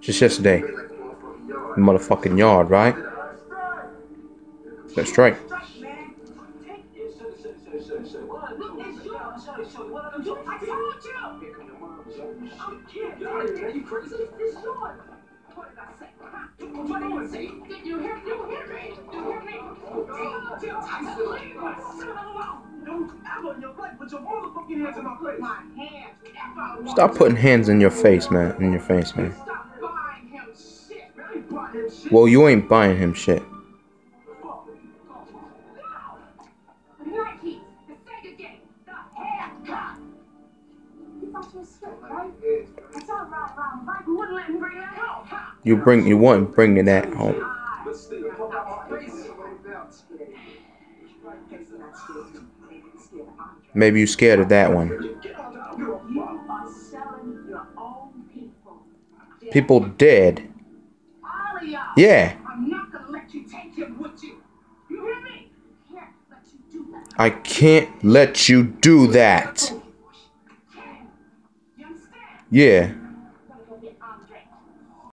Just yesterday. Motherfucking yard, right? That's right. Stop putting hands in your face, man. In your face, man. Well, you ain't buying him shit. You bring you want bringing that home. Maybe you're scared of that one. People dead. Yeah. I can't let you do that. Yeah.